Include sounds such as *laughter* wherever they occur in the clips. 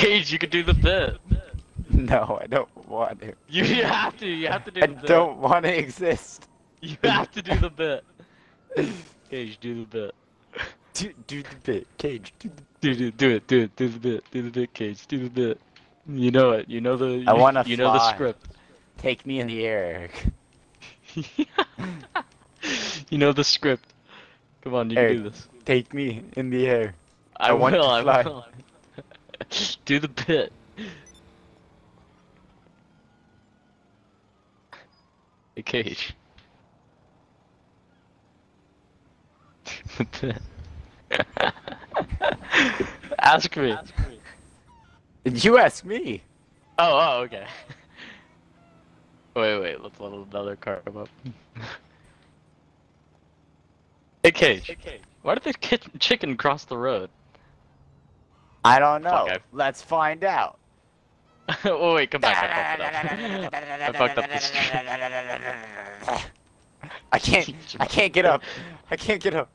Caige, you could do the bit. No, I don't want to. You have to. You have to do I the bit. don't want to exist. You have to do the bit. Caige, do the bit. Do, do the bit, Caige. Do the... Do, do, do it. Do it. Do the bit. Do the bit, Caige. Do the bit. You know it. You know the. I you- wanna You know the script. Take me in the air. *laughs* you know the script. Come on, you Hey. can do this. Take me in the air. I, I want will. to I fly. will. *laughs* do the bit. Hey, Caige. Do the bit. Ask me. Did you ask me? Oh, oh, okay. Wait, wait, let's let another car come up. *laughs* hey, Caige. Why did the chicken cross the road? I don't know. *laughs* Let's find out. oh, *laughs* wait, come back. *laughs* I fucked up. I fucked up the script. I can't. I can't get up. I can't get up.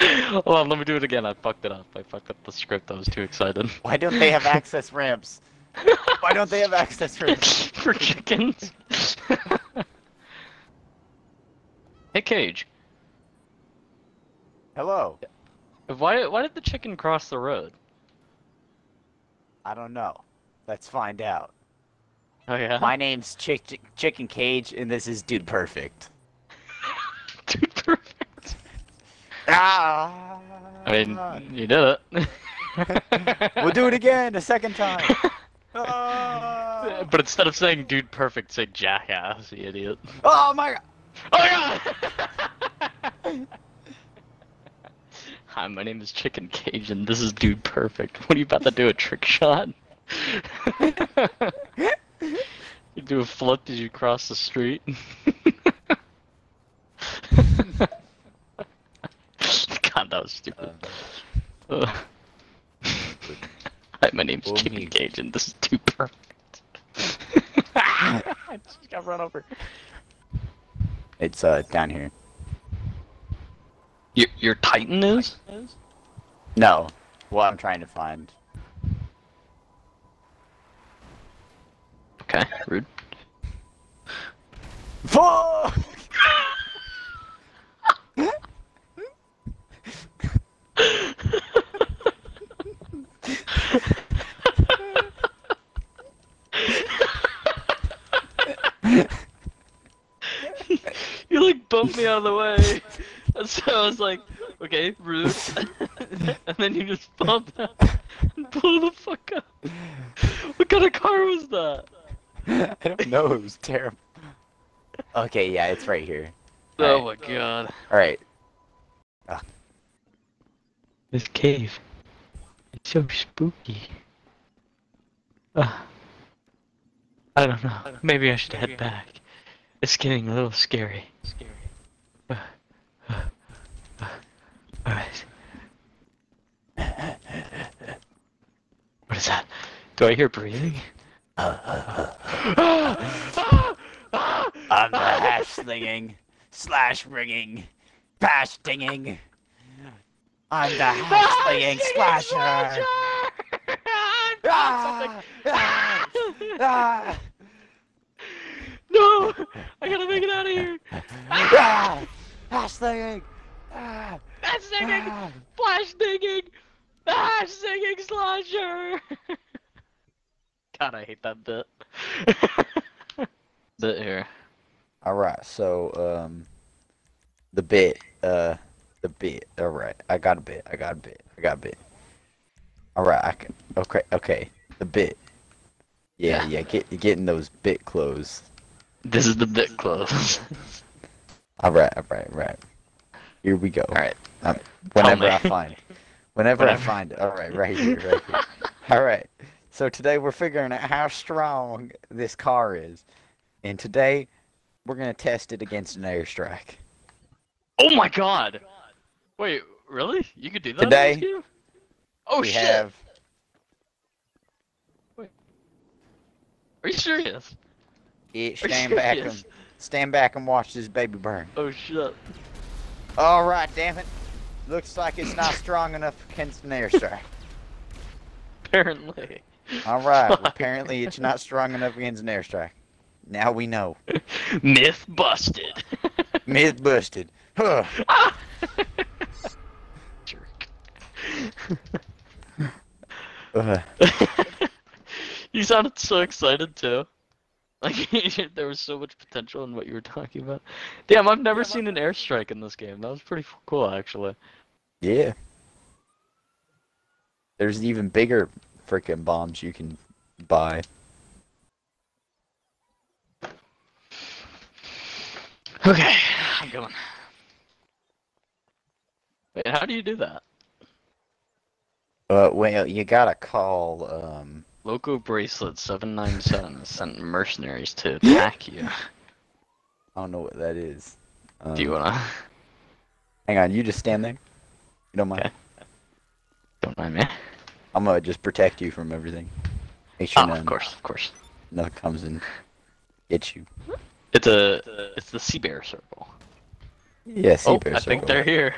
Hold on, let me do it again. I fucked it up. I fucked up the script. I was too excited. Why don't they have access ramps? Why don't they have access ramps? For chickens? hey, Caige. Hello. Why, why did the chicken cross the road? I don't know. Let's find out. Oh, yeah? My name's Chick Chick- Chicken Caige, and this is Dude Perfect. *laughs* Dude, perfect. Ah. I mean, you did it. *laughs* we'll do it again a second time. *laughs* Ah. But instead of saying dude perfect, say jackass, you idiot. Oh my god. Oh god! Hi, my name is Chicken Caige and this is Dude Perfect. What are you about to do, a trick shot? *laughs* you do a flip as you cross the street? *laughs* God, that was stupid. Ugh. *laughs* Hi, my name's Oh, Chicken me. Caige and this is Dude Perfect. I just got run over. It's uh down here. Your, your Titan is? No. What I'm trying to find. Okay, rude. Fuck! *laughs* you like bumped me out of the way. And *laughs* so I was like, okay, rude. *laughs* *laughs* and then you just bumped out and blew the fuck up. What kind of car was that? I don't know. It was terrible. Okay, yeah, it's right here. Oh my god. All right. This cave. It's so spooky. Uh, I don't know. Maybe I should head back. It's getting a little scary. Scary. Uh, Alright. *laughs* What is that? Do I hear breathing? I'm the hash slinging, slash ringing, bash dinging. I'm the hash slinging slasher. Ah, ah, ah, No! I gotta make it out of here! hash slinging. Ah, That's singing! ah. Flash digging! Ah, singing slasher! God, I hate that bit. *laughs* bit here. All right, so um, the bit, uh, the bit. All right, I got a bit. I got a bit. I got a bit. All right, I can. Okay, okay, the bit. Yeah, Yeah. yeah. Get getting those bit clothes. This is the bit close. *laughs* All right, all right, all right. Here we go. Alright. Um, whenever. I find it. Whenever, I find it. All right, right here, right here. *laughs* all right. So today we're figuring out how strong this car is, and today we're gonna test it against an airstrike. Oh my god! Wait, really? You could do that? Today. Oh we shit! have Are you serious? it. Stand back serious? and stand back and watch this baby burn. Oh shit. All right, damn it. Looks like it's not strong enough against an airstrike. Apparently. All right. *laughs* apparently, it's not strong enough against an airstrike. Now we know. *laughs* Myth busted. *laughs* Myth busted. Huh. Ah! Jerk. Uh, you sounded so excited too. Like there was so much potential in what you were talking about. Damn, I've never seen an airstrike in this game. That was pretty cool, actually. Yeah. There's even bigger freaking bombs you can buy. Okay, I'm going. Wait, how do you do that? Uh, well, you gotta call. Um, Loco Bracelet 797 sent mercenaries to attack you. I don't know what that is. Um, Do you wanna? Hang on, you just stand there. You don't mind. Okay. *laughs* Don't mind me. I'm gonna just protect you from everything. Make sure Oh, none, of course, of course. nothing comes and gets you. It's a, it's the Sea Bear Circle. Yeah, sea Oh, bear I think they're here.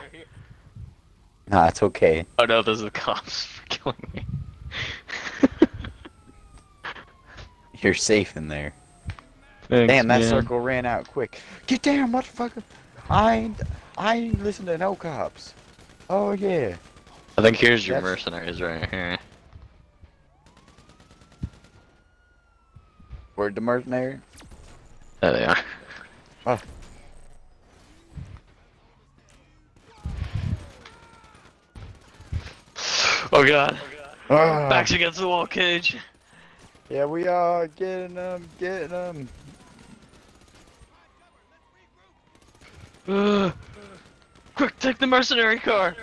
Nah, it's okay. Oh no, those are the cops *laughs* for killing me. *laughs* You're safe in there. Thanks, Damn, that man. circle ran out quick. Get down, motherfucker! I ain't, I ain't listen to no cops. Oh yeah. I think here's your That's- mercenaries right here. Where'd the mercenary? There they are. Oh. Oh god. Ah, Backs against the wall Caige. yeah, we are getting them, getting them. *gasps* *sighs* Quick, take the mercenary car.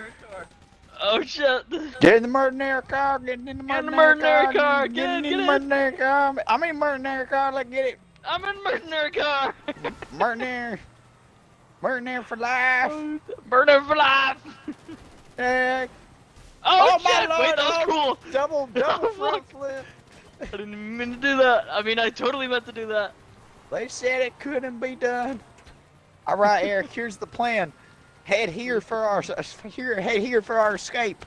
Oh shit. Get in the mercenary car, get in the mercenary, car, get, in the mercenary car. I'm in mercenary car, let's get it. I'm in mercenary car. *laughs* Mercenary. Mercenary for life. Mercenary for life. Yeah, Oh, Oh, my shit! Wait, that was oh. cool. double, *laughs* oh, double Oh, front flip. I didn't mean to do that. I mean, I totally meant to do that. They said it couldn't be done. All right, Eric. Here's the plan. Head here for our here. Head here for our escape.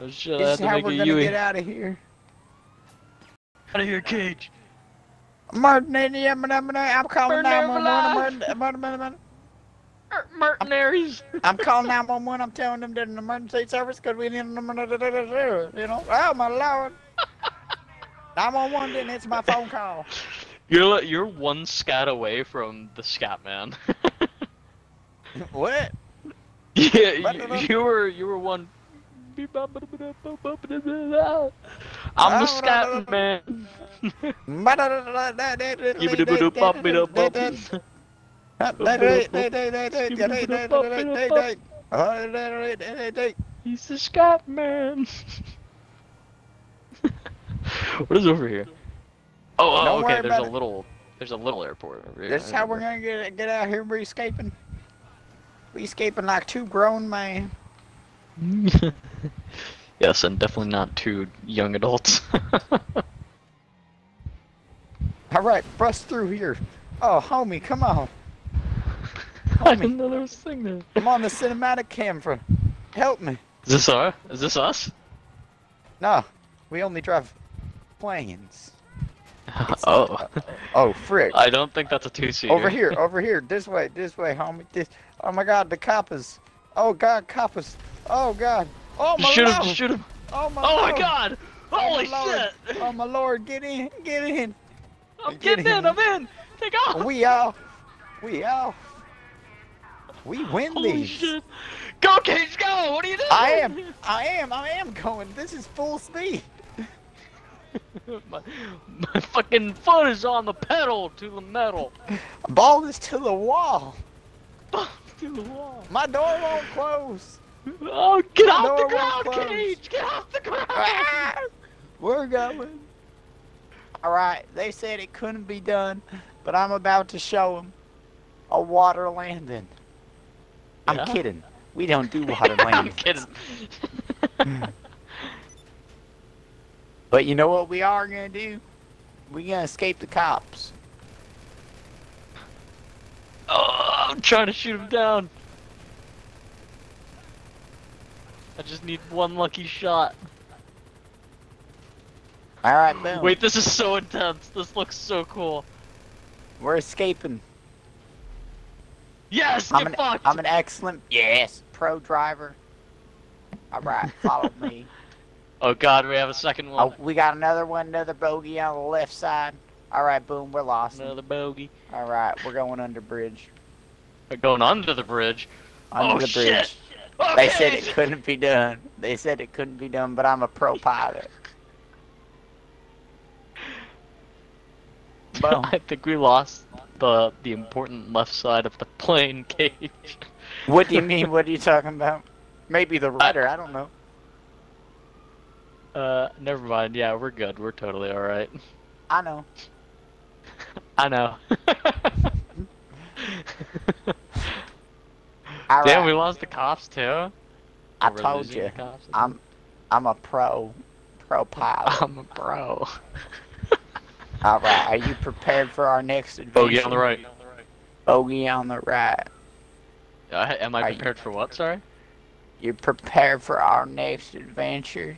Oh shit! This is how we're gonna Yui. get out of here. Out of here, Caige. Martin, I'm calling Burn there for 911. I'm- I'm- I'm- I'm- I'm calling 911. I'm telling them that an emergency service because we need an emergency. You know? Oh my lord. 911 didn't answer my phone call. You're you're one scat away from the scat man. *laughs* What? yeah, you, uh, you were you were one. I'm the scat man. *laughs* He's the scat man. *laughs* what is over here? Oh, oh okay. There's a it. little, there's a little airport over here. This is how we're gonna get get out here. We're escaping. We escaping like two grown men. *laughs* yes, and definitely not two young adults. *laughs* All right, bust through here. Oh, homie, come on. *laughs* I didn't know there was a thing there. I'm on the cinematic camera. Help me. Is this our? Is this us? No, we only drive planes. *laughs* oh. Oh, frick. I don't think that's a two-seater. Over here, over here, this way, this way, homie. This. Oh my God, the coppers. Oh God, coppers. Oh God. Oh my Just shoot him! lord. Just shoot him! Oh my. God! Oh my lord. god! Oh, Holy my lord. shit! Oh my lord, get in, get in. I'm get getting in! him. I'm in! Take off! We out. We out. We win Holy these. shit! Go, Caige, go! What are you doing? I am, I am, I am going. This is full speed. My, my fucking foot is on the pedal to the metal. Ball is to the wall. to the wall. My door won't close. Oh, get My off the ground. Caige! Get off the ground! Ah! *laughs* We're going. All right, they said it couldn't be done, but I'm about to show them a water landing. I'm kidding. We don't do *laughs* water I'm landings. kidding. But you know what we are gonna do? We gonna escape the cops. oh, I'm trying to shoot him down. I just need one lucky shot. All right, boom. Wait, this is so intense. This looks so cool. We're escaping. Yes, I'm get an, fucked. I'm an excellent, yes, pro driver. All right, follow me. *laughs* Oh god, we have a second oh, one. Oh, we got another one, another bogey on the left side. All right, boom, we're lost. Another bogey. All right, we're going under bridge. We're going under the bridge. Under oh the shit. bridge. Okay. They said it couldn't be done. They said it couldn't be done, but I'm a pro pilot. *laughs* Boom. I think we lost the the important left side of the plane Caige. What do you mean? What are you talking about? Maybe the rudder. I don't know. Uh, never mind. Yeah, we're good. We're totally all right. I know. *laughs* I know. *laughs* All Damn, right. we lost the cops too. I told you. I'm, I'm a pro, pro pilot. *laughs* I'm a pro. All right. Are you prepared for our next adventure? Bogey on the right. Bogey on the right. Uh, am I Are you- prepared for what? Sorry. You're prepared for our next adventure?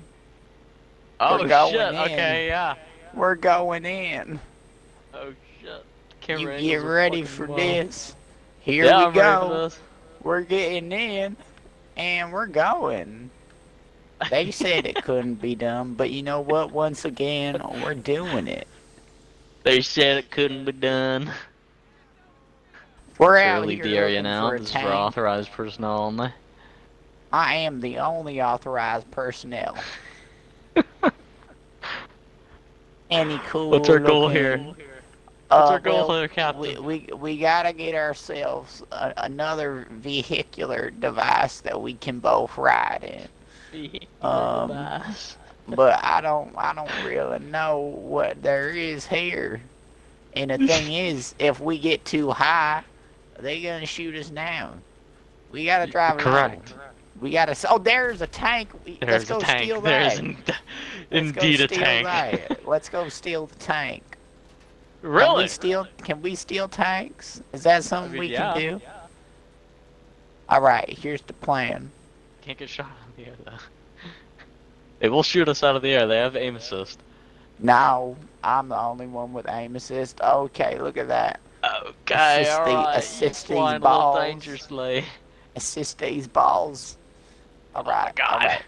Oh We're going shit. in. Okay, yeah. We're going in. Oh shit. Camera You get ready for this. Here yeah, we I'm go. We're getting in, and we're going. They said it couldn't be done, but you know what? Once again, we're doing it. *laughs* They said it couldn't be done. We're out leave here the area now? for This is for authorized personnel only. I am the only authorized personnel. *laughs* Any cool? What's our goal here? Uh, What's our goal well, here, Captain? We, we we gotta get ourselves a, another vehicular device that we can both ride in. Um. But I don't I don't really know what there is here. And the thing *laughs* is, if we get too high, they're gonna shoot us down. We gotta drive it Correct. We gotta. Oh, there's a tank. There's *laughs* let's go a tank. steal There's that. in- Let's indeed go a steal tank. that. *laughs* Let's go steal the tank. Can really? we steal? Can we steal tanks? Is that something mean, we yeah. can do? All right. Here's the plan. Can't get shot out of the air though. *laughs* They will shoot us out of the air. They have aim assist. No, I'm the only one with aim assist. Okay, look at that. Okay, Assist the- alright. assist you these flying a little balls. dangerously. Assist these balls. All Oh my god. right.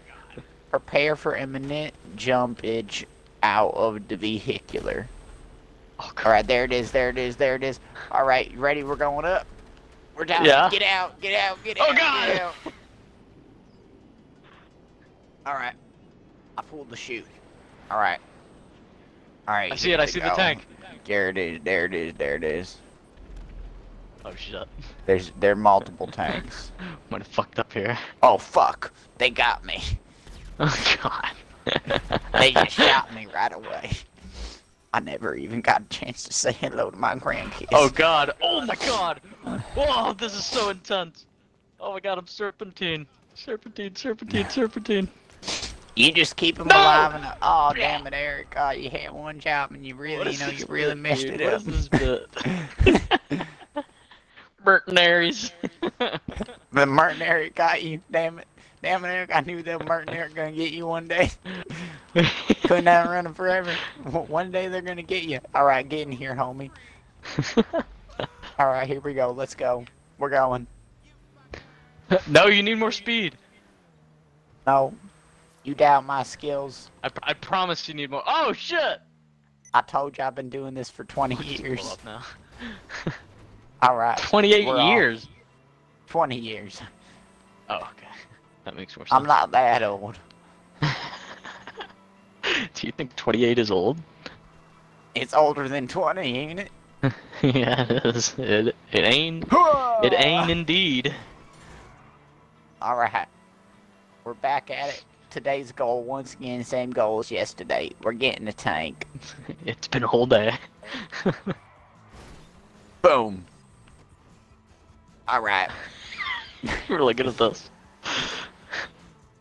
Prepare for imminent jumpage out of the vehicular. Oh, All right, there it is. There it is. There it is. All right, you ready? We're going up. We're down. Yeah. Get out. Get out. Get Oh, out. Oh, God. Get out. All right. I pulled the chute. All right. All right. I see it. I see the tank. There it is. There it is. There it is. Oh shit. There's there are multiple tanks. *laughs* Might have fucked up here. Oh fuck! They got me. *laughs* Oh god. *laughs* They just shot me right away. I never even got a chance to say hello to my grandkids. Oh god. Oh my god. Whoa, this is so intense. Oh my god, I'm serpentine. Serpentine, serpentine, serpentine. You just keep them No! alive and oh damn it, Eric! Oh, you had one job and you really, you know, you really bit, messed dude? it What up. Is this bit? Mercenaries. *laughs* The mercenary got you. Damn it, damn it, Eric! I knew that mercenary gonna get you one day. *laughs* Couldn't have running forever. One day they're gonna get you. All right, get in here, homie. *laughs* All right, here we go. Let's go. We're going. no, you need more speed. No, you doubt my skills. I, pr- I promise you need more. Oh shit! I told you I've been doing this for 20 Just years. Pull up now. All right, 28 We're off. years. 20 years. Oh, okay. *laughs* That makes more sense. I'm not that old. *laughs* Do you think 28 is old? It's older than 20, ain't it? *laughs* yeah, it is. It, it ain't. It ain't indeed. All right. We're back at it. Today's goal, once again, same goal as yesterday. We're getting a tank. It's been a whole day. Boom. All right. You're *laughs* really good at this.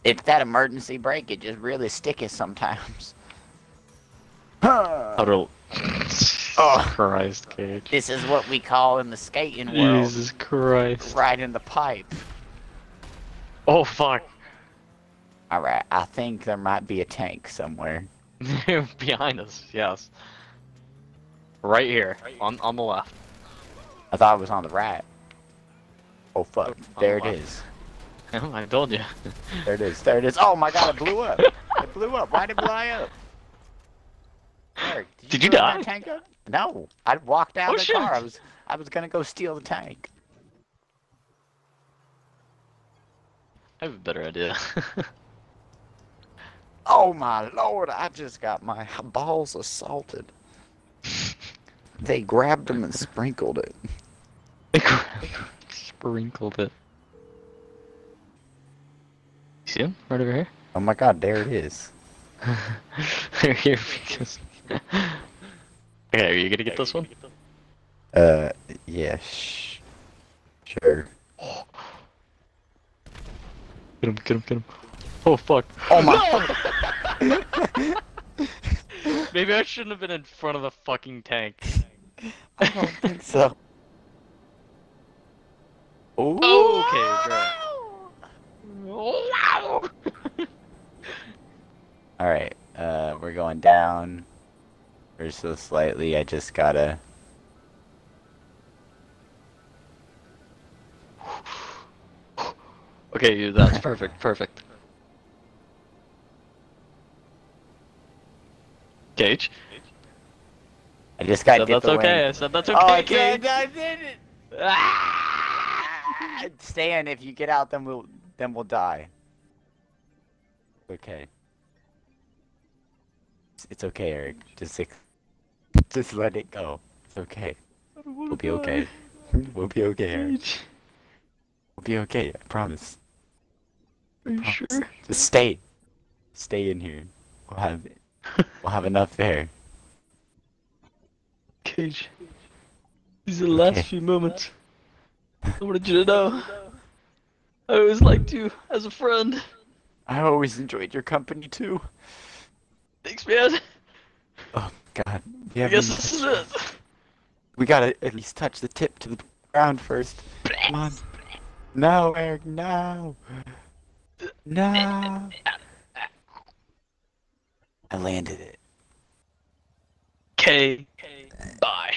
It's that emergency brake. It just really sticky sometimes. How Oh. Christ, Caige. This is what we call in the skating world Jesus Christ. right in the pipe. Oh fuck. All right. I think there might be a tank somewhere. *laughs* Behind us, yes. Right here, on on the left. I thought it was on the right. Oh fuck! On There the it oh. *laughs* I told you. There it is. There it is. Oh my god! It blew up. *laughs* It blew up. Why did it blow up? Eric, Did you blow die? that tank up? No. I walked out Oh, of the shit. car. I was I was gonna go steal the tank. I have a better idea. *laughs* Oh my lord! I just got my balls assaulted. They grabbed them and sprinkled it. Sprinkled it. You see him? Right over here? Oh my god! There it is. They're *laughs* here because. okay, are you gonna get this one? Uh, yeah. Sure. Get him, get him, get him. Oh fuck. Oh my. *laughs* Maybe I shouldn't have been in front of the fucking tank. I don't think so. Ooh. Okay, Wow! All right. Uh, we're going down. We're so slightly. I just gotta. okay, that's perfect, perfect. Gage? I just Said get that's okay. I said that's Oh, okay, I did, Gage. I did it. Ah! Stan, if you get out, then we'll then we'll die. Okay. It's- It's okay, Eric. Just ex- just let it go. It's okay. We'll be okay. We'll be okay, Eric. We'll be okay. I promise. are you Promise. sure? Just stay. Stay in here. We'll have we'll have enough there. *laughs* Caige. These are the last few moments. *laughs* I wanted you to know. I always liked you as a friend. I always enjoyed your company too. Thanks, man. Oh God. We, I guess this is it. we gotta at least touch the tip to the ground first. Come on. No, Eric, no. No. I landed it. K. K. Bye.